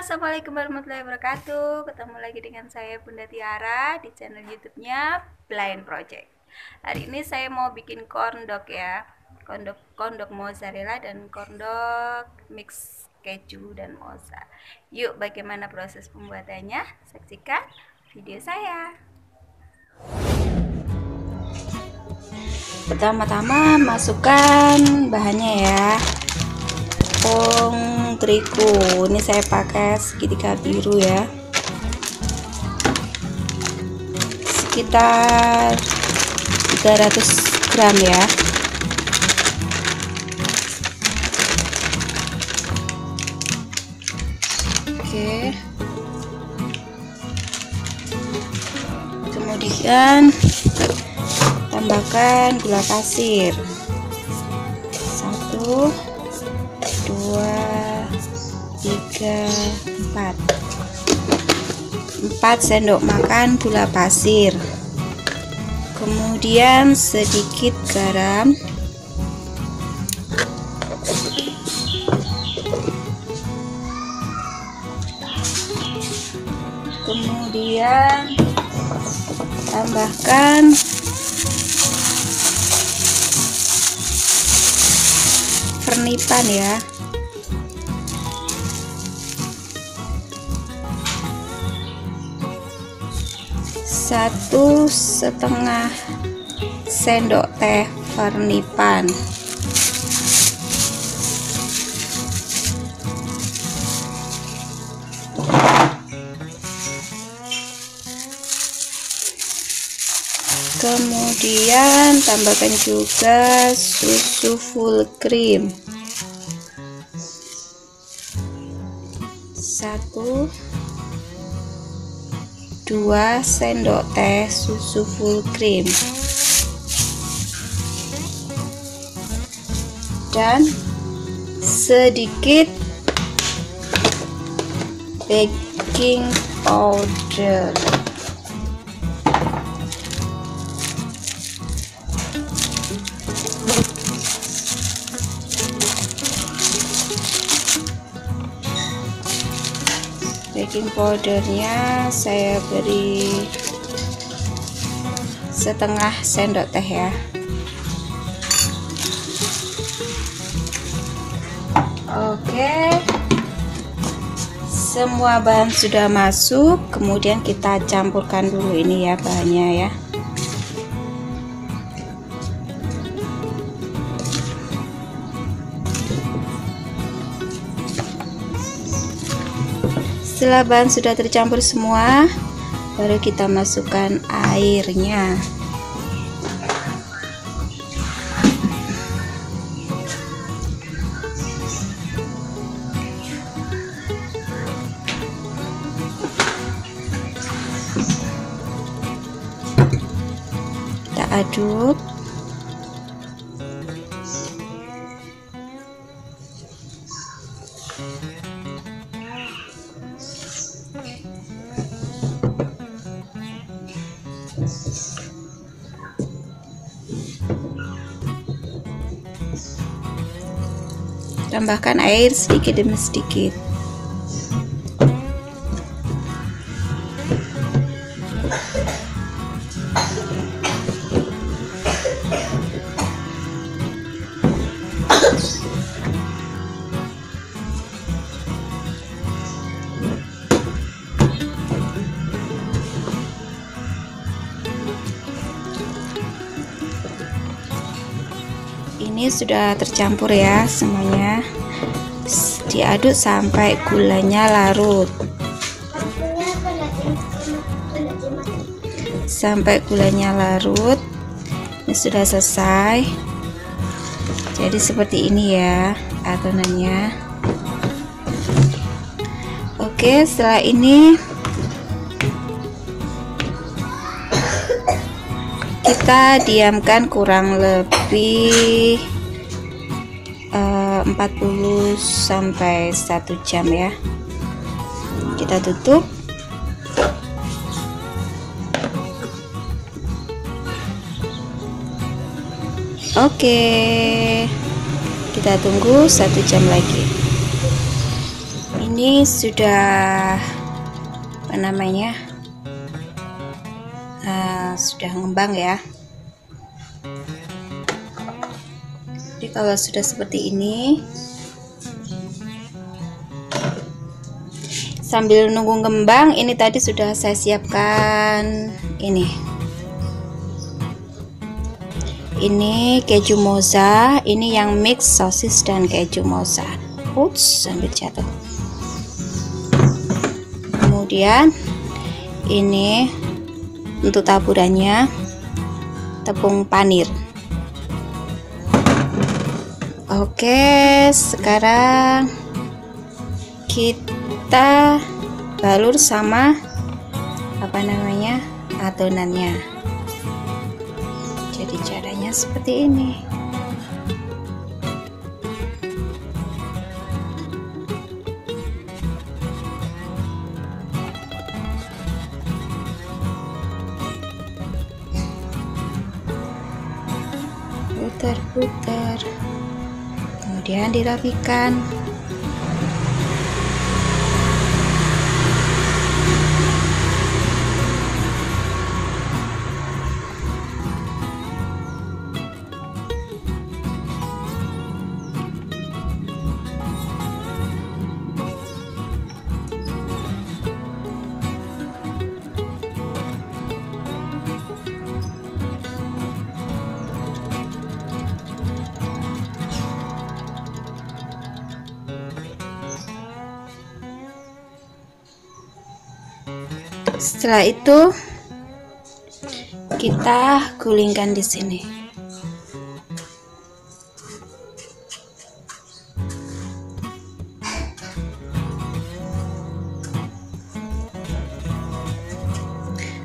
Assalamualaikum warahmatullahi wabarakatuh. Ketemu lagi dengan saya Bunda Tiara Di channel youtube-nya Blind Project. Hari ini saya mau bikin corn dog ya. Corn dog mozzarella dan corn dog mix keju dan moza. Yuk bagaimana proses pembuatannya? Saksikan video saya. Pertama-tama masukkan bahannya ya tepung terigu ini saya pakai segitiga biru ya. Sekitar 300 gram ya. Oke. Kemudian tambahkan gula pasir. Satu tiga empat. Empat sendok makan gula pasir. Kemudian sedikit garam. Kemudian tambahkan pernipan ya satu setengah sendok teh vernipan kemudian tambahkan juga susu full cream 2 sendok teh susu full cream. Dan sedikit baking powder baking powdernya saya beri setengah sendok teh ya. Oke. Semua bahan sudah masuk kemudian kita campurkan dulu ini ya bahannya ya setelah bahan sudah tercampur semua baru kita masukkan airnya. Kita aduk tambahkan air sedikit demi sedikit ini sudah tercampur ya semuanya. Diaduk sampai gulanya larut. Sampai gulanya larut. Ini sudah selesai. Jadi seperti ini ya adonannya. Oke setelah ini kita diamkan kurang lebih uh, 40 sampai 1 jam ya. Kita tutup. Oke. Kita tunggu satu jam lagi. Ini sudah apa namanya uh, sudah ngembang ya kalau sudah seperti ini. Sambil nunggu ngembang ini tadi sudah saya siapkan ini. Ini keju moza ini yang mix sosis dan keju moza. Ups, sambil jatuh. Kemudian ini untuk taburannya tepung panir oke sekarang kita balur sama apa namanya adonannya. Jadi caranya seperti ini. Putar-putar kemudian dirapikan Setelah itu kita gulingkan di sini.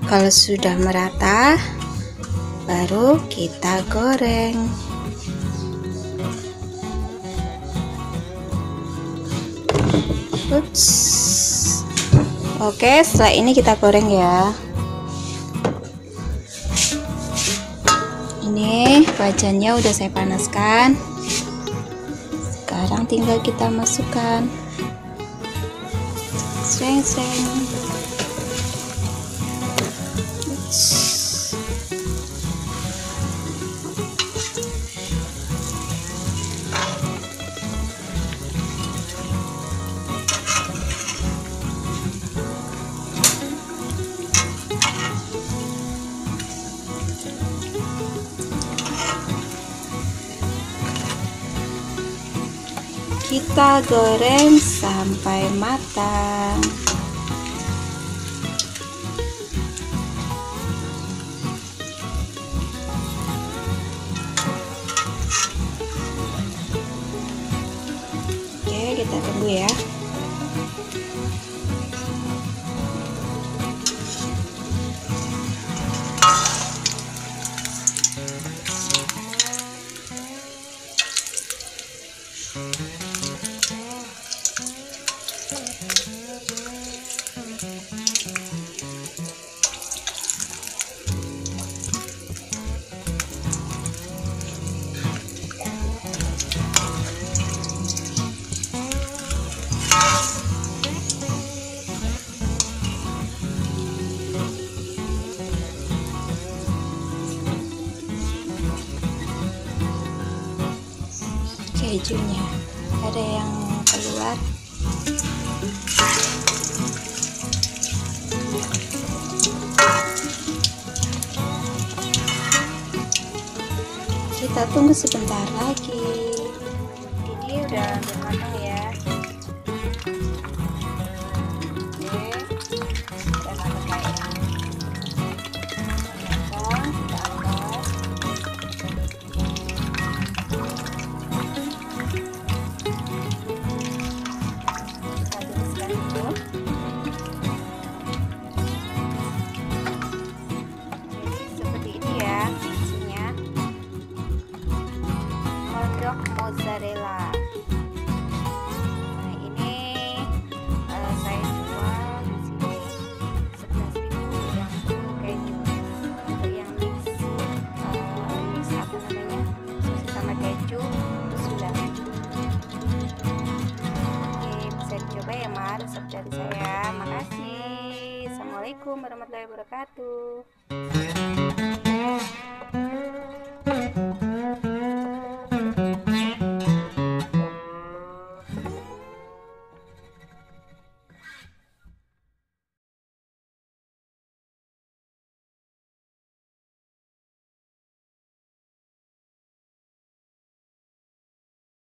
Kalau sudah merata, baru kita goreng. Ups. Oke, setelah ini kita goreng ya. Ini wajannya udah saya panaskan. Sekarang tinggal kita masukkan. Seng-seng. Kita goreng sampai matang. Oke kita tunggu ya kejunya ada yang keluar. Kita tunggu sebentar lagi. Ini udah matang ya wabarakatuh